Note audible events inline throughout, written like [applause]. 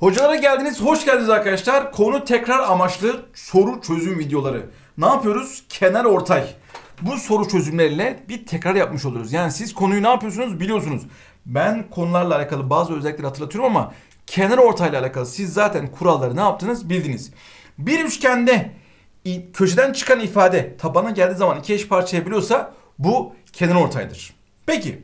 Hocalara geldiniz, hoş geldiniz arkadaşlar. Konu tekrar amaçlı soru çözüm videoları. Ne yapıyoruz? Kenar ortay. Bu soru çözümleriyle bir tekrar yapmış oluyoruz. Yani siz konuyu ne yapıyorsunuz biliyorsunuz. Ben konularla alakalı bazı özellikleri hatırlatıyorum ama kenar ortayla alakalı siz zaten kuralları ne yaptınız bildiniz. Bir üçgende köşeden çıkan ifade tabana geldiği zaman iki eş parçaya bölüyorsa bu kenar ortaydır. Peki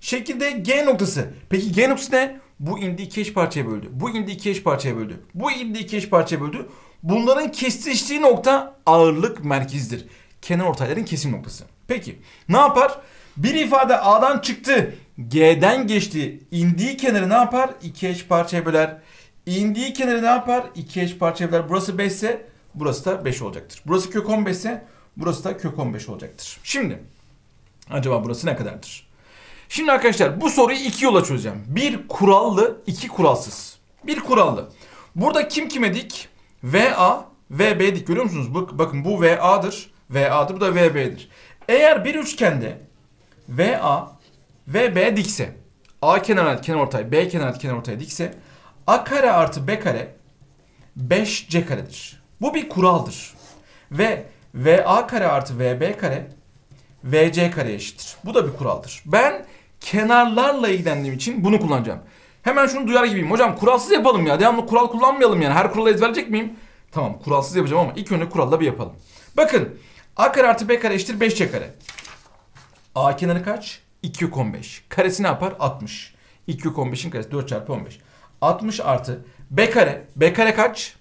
şekilde G noktası. Peki G noktası ne? Bu indi iki eş parçaya böldü. Bu indi iki eş parçaya böldü. Bu indi iki eş parçaya böldü. Bunların kesiştiği nokta ağırlık merkezidir. Kenar ortayların kesim noktası. Peki ne yapar? Bir ifade A'dan çıktı. G'den geçti. İndiği kenarı ne yapar? İki eş parçaya böler. İndiği kenarı ne yapar? İki eş parçaya böler. Burası 5 ise burası da 5 olacaktır. Burası kök 15 ise burası da kök 15 olacaktır. Şimdi acaba burası ne kadardır? Şimdi arkadaşlar bu soruyu iki yola çözeceğim. Bir kurallı, iki kuralsız. Bir kurallı. Burada kim kime dik? VA, VB dik. Görüyor musunuz? Bak, bakın bu VA'dır. VA'dır. Bu da VB'dir. Eğer bir üçgende VA, VB dikse, A kenar kenar ortay, B kenar kenar ortay dikse, A kare artı B kare 5C karedir. Bu bir kuraldır. Ve VA kare artı VB kare VC kare eşittir. Bu da bir kuraldır. Ben kenarlarla ilgilendiğim için bunu kullanacağım. Hemen şunu duyar gibiyim. Hocam kuralsız yapalım ya. Devamlı kural kullanmayalım yani. Her kuralı ezberleyecek miyim? Tamam kuralsız yapacağım ama ilk önce kuralla bir yapalım. Bakın A kare artı B kare eşittir 5C kare. A kenarı kaç? 2 kök 15. Karesi ne yapar? 60. 2 kök 15'in karesi 4 çarpı 15. 60 artı B kare. B kare kaç?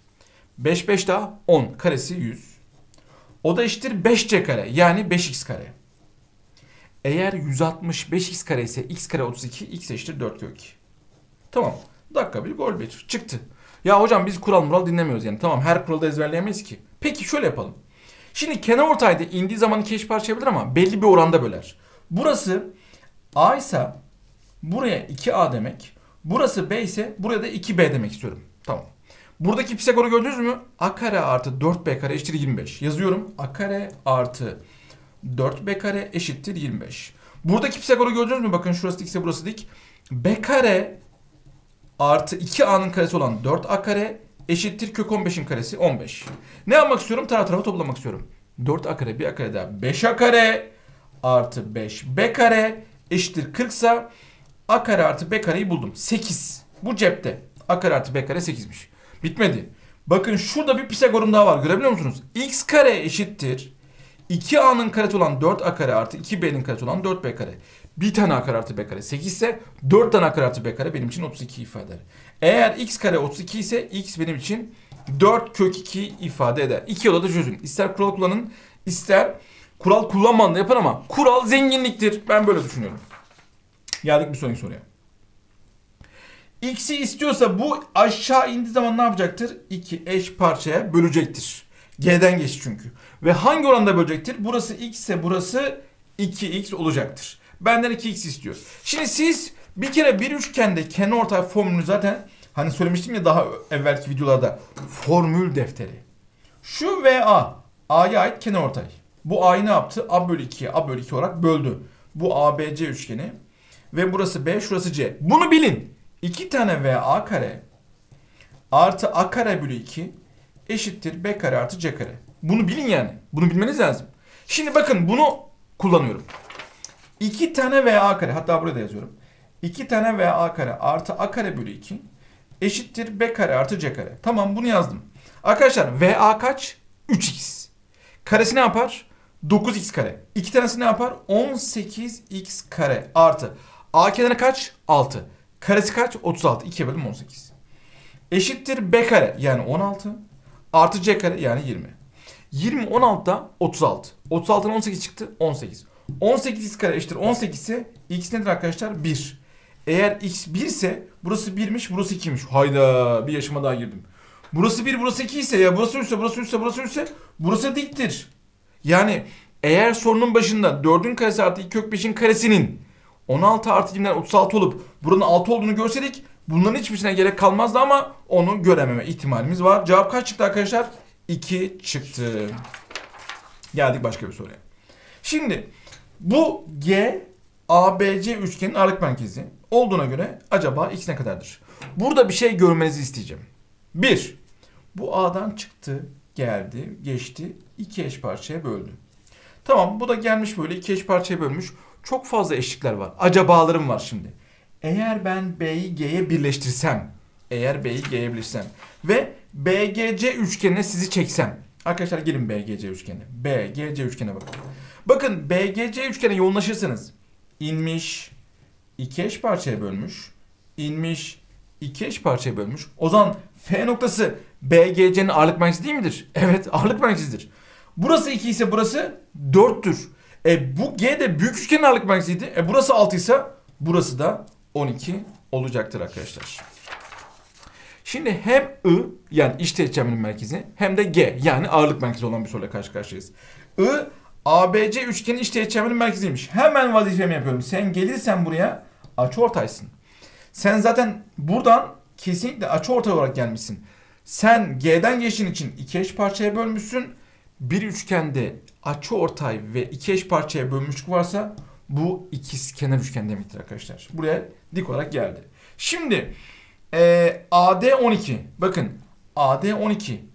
5 5 daha 10. Karesi 100. O da eşittir 5C kare. Yani 5x kare. Eğer 165x kare ise x kare 32 x eşittir 4 kök 2. Tamam. Dakika bir gol bir. Çıktı. Ya hocam biz kural mural dinlemiyoruz yani. Tamam her kuralı da ezberleyemeyiz ki. Peki şöyle yapalım. Şimdi kenar ortayda indiği zaman iki eş böler ama belli bir oranda böler. Burası A ise buraya 2A demek. Burası B ise buraya da 2B demek istiyorum. Tamam. Buradaki Pisagor'u gördünüz mü? A kare artı 4B kare eşittir 25. Yazıyorum. A kare artı 4B kare eşittir 25. Buradaki Pisagor'u gördünüz mü? Bakın şurası dik ise burası dik. B kare artı 2A'nın karesi olan 4A kare eşittir kök 15'in karesi 15. Ne yapmak istiyorum? Taraf tarafa toplamak istiyorum. 4A kare bir A kare daha 5A kare artı 5B kare eşittir 40 ise A kare artı B kareyi buldum. 8. Bu cepte. A kare artı B kare 8'miş. Bitmedi. Bakın şurada bir Pisagor'um daha var. Görebiliyor musunuz? X kare eşittir 2A'nın karesi olan 4A kare artı 2B'nin karesi olan 4B kare. Bir tane A kare artı B kare 8 ise 4 tane A kare artı B kare benim için 32 ifade eder. Eğer X kare 32 ise X benim için 4 kök 2 ifade eder. İki yola da çözün. İster kural kullanın ister kural kullanmadan da yapın ama kural zenginliktir. Ben böyle düşünüyorum. Geldik bir sonraki soruya. X'i istiyorsa bu aşağı indiği zaman ne yapacaktır? İki eş parçaya bölecektir. G'den geç çünkü. Ve hangi oranda bölecektir? Burası x ise burası 2x olacaktır. Benden 2x istiyor. Şimdi siz bir kere bir üçgende kenarortay formülünü zaten hani söylemiştim ya daha evvelki videolarda formül defteri. Şu VA A'ya ait kenarortay. Bu A'yı ne yaptı? A bölü 2'ye A bölü 2 olarak böldü. Bu ABC üçgeni. Ve burası B, şurası C. Bunu bilin. 2 tane VA kare artı A kare bölü 2 eşittir B kare artı C kare. Bunu bilin yani. Bunu bilmeniz lazım. Şimdi bakın bunu kullanıyorum. 2 tane VA kare hatta burada yazıyorum. 2 tane VA kare artı A kare bölü 2 eşittir B kare artı C kare. Tamam bunu yazdım. Arkadaşlar VA kaç? 3x. Karesi ne yapar? 9x kare. 2 tanesi ne yapar? 18x kare artı. A kenarı kaç? 6. Karesi kaç? 36. 2 bölüm 18. Eşittir B kare yani 16 artı C kare yani 20. 20 16'da 36. 36'dan 18 çıktı 18. 18x kare eşittir 18 ise x nedir arkadaşlar? 1. Eğer x 1 ise burası 1'miş burası 2'miş. Hayda bir yaşıma daha girdim. Burası 1 burası 2 ise ya burası 3 ise burası 3 ise burası 3 ise burası diktir. Yani eğer sorunun başında 4'ün karesi artı 2 kök 5'in karesinin 16 artı 20'den 36 olup buranın 6 olduğunu görseydik bunların hiçbirisine gerek kalmazdı ama onu görememe ihtimalimiz var. Cevap kaç çıktı arkadaşlar? 2 çıktı. Geldik başka bir soruya. Şimdi bu G ABC üçgenin ağırlık merkezi olduğuna göre acaba x ne kadardır? Burada bir şey görmenizi isteyeceğim. Bir, bu A'dan çıktı, geldi, geçti, iki eş parçaya böldü. Tamam bu da gelmiş böyle iki eş parçaya bölmüş. Çok fazla eşlikler var. Acabalarım var şimdi. Eğer ben B'yi G'ye birleştirsem, eğer B'yi G'ye birleştirsem ve BGC üçgenine sizi çeksem. Arkadaşlar gelin BGC üçgeni. BGC üçgene bakın. Bakın BGC üçgene yoğunlaşırsanız inmiş, iki eş parçaya bölmüş, inmiş, iki eş parçaya bölmüş. O zaman F noktası BGC'nin ağırlık merkezi değil midir? [laughs] Evet ağırlık merkezidir. Burası 2 ise burası 4'tür. E bu G de büyük üçgenin ağırlık merkeziydi. E burası 6 ise burası da 12 olacaktır arkadaşlar. Şimdi hem I yani iç teğetçeminin merkezi hem de G yani ağırlık merkezi olan bir soruyla karşı karşıyayız. I ABC üçgenin iç teğetçeminin merkeziymiş. Hemen vazifemi yapıyorum. Sen gelirsen buraya açı ortaysın. Sen zaten buradan kesinlikle açı ortay olarak gelmişsin. Sen G'den geçtiğin için iki eş parçaya bölmüşsün. Bir üçgende açı ortay ve iki eş parçaya bölmüşlük varsa bu ikiz kenar üçgen demektir arkadaşlar. Buraya dik olarak geldi. Şimdi e, AD 12. Bakın AD 12.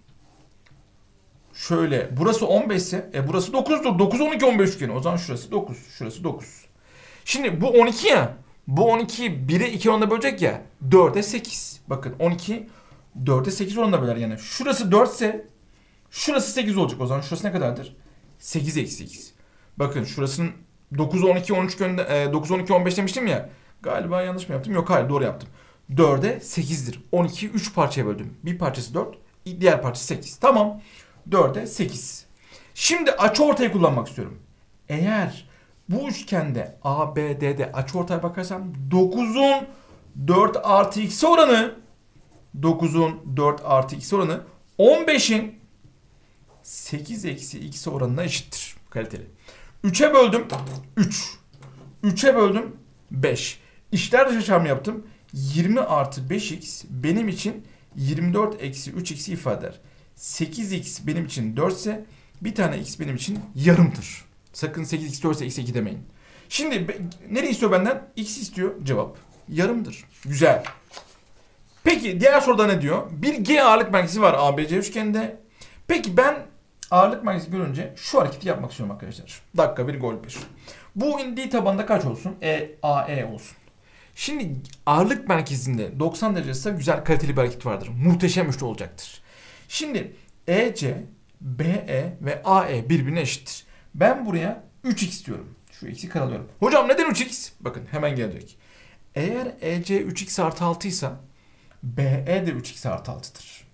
Şöyle burası 15 ise e, burası 9'dur. 9 12 15 üçgeni. O zaman şurası 9. Şurası 9. Şimdi bu 12 ya. Bu 12'yi 1'e 2 oranında bölecek ya. 4'e 8. Bakın 12 4'e 8 oranında böler yani. Şurası 4 ise şurası 8 olacak. O zaman şurası ne kadardır? 8 eksi x. Bakın şurasının 9 12 13 gönde 9 12 15 demiştim ya. Galiba yanlış mı yaptım? Yok hayır doğru yaptım. 4'e 8'dir. 12'yi 3 parçaya böldüm. Bir parçası 4, diğer parçası 8. Tamam. 4'e 8. Şimdi açı ortayı kullanmak istiyorum. Eğer bu üçgende ABD'de açı ortaya bakarsam 9'un 4 artı x oranı 9'un 4 artı x oranı 15'in 8 eksi x oranına eşittir. Kaliteli. 3'e böldüm 3. 3'e böldüm 5. İşler dışı çarpımı yaptım. 20 artı 5x benim için 24 eksi 3x'i ifade eder. 8x benim için 4 ise bir tane x benim için yarımdır. Sakın 8x 4 ise x 2 demeyin. Şimdi nereye istiyor benden? X istiyor. Cevap yarımdır. Güzel. Peki diğer soruda ne diyor? Bir G ağırlık merkezi var ABC üçgeninde. Peki ben ağırlık merkezi görünce şu hareketi yapmak istiyorum arkadaşlar. Dakika bir gol bir. Bu indiği tabanda kaç olsun? E, A, E olsun. Şimdi ağırlık merkezinde 90 derece ise güzel kaliteli bir hareket vardır. Muhteşem üçlü olacaktır. Şimdi EC, BE ve AE birbirine eşittir. Ben buraya 3x istiyorum. Şu x'i karalıyorum. Hocam neden 3x? Bakın hemen gelecek. Eğer EC 3x artı 6 ise BE de 3x artı 6'dır.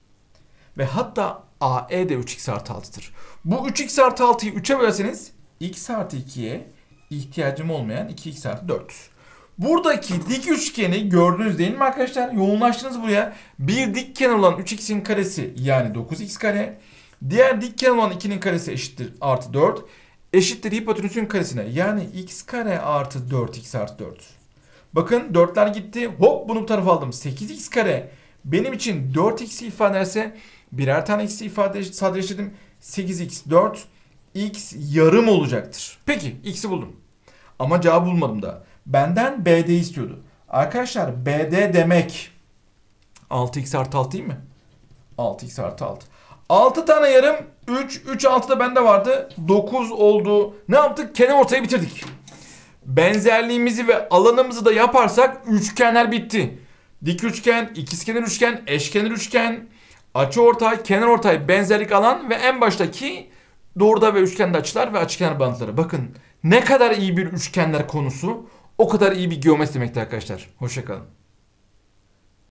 Ve hatta AE de 3x artı 6'dır. Bu 3x artı 6'yı 3'e bölseniz x artı 2'ye ihtiyacım olmayan 2x artı 4. Buradaki dik üçgeni gördünüz değil mi arkadaşlar? Yoğunlaştınız buraya. Bir dik kenar olan 3x'in karesi yani 9x kare. Diğer dik kenar olan 2'nin karesi eşittir artı 4. Eşittir hipotenüsün karesine. Yani x kare artı 4x artı 4. Bakın 4'ler gitti. Hop bunu bu tarafa aldım. 8x kare benim için 4x'i ifade ederse birer tane x'i ifade sadeleştirdim. 8x 4 x yarım olacaktır. Peki x'i buldum. Ama cevabı bulmadım da. Benden BD istiyordu. Arkadaşlar BD demek 6x artı 6 değil mi? 6x artı 6. 6 tane yarım 3 3 6 da bende vardı. 9 oldu. Ne yaptık? Kenar ortayı bitirdik. Benzerliğimizi ve alanımızı da yaparsak üçgenler bitti. Dik üçgen, ikizkenar üçgen, eşkenar üçgen, açı ortay, kenar ortay, benzerlik alan ve en baştaki doğruda ve üçgende açılar ve açıkenar bantları. Bakın ne kadar iyi bir üçgenler konusu o kadar iyi bir geometri demektir arkadaşlar. Hoşçakalın.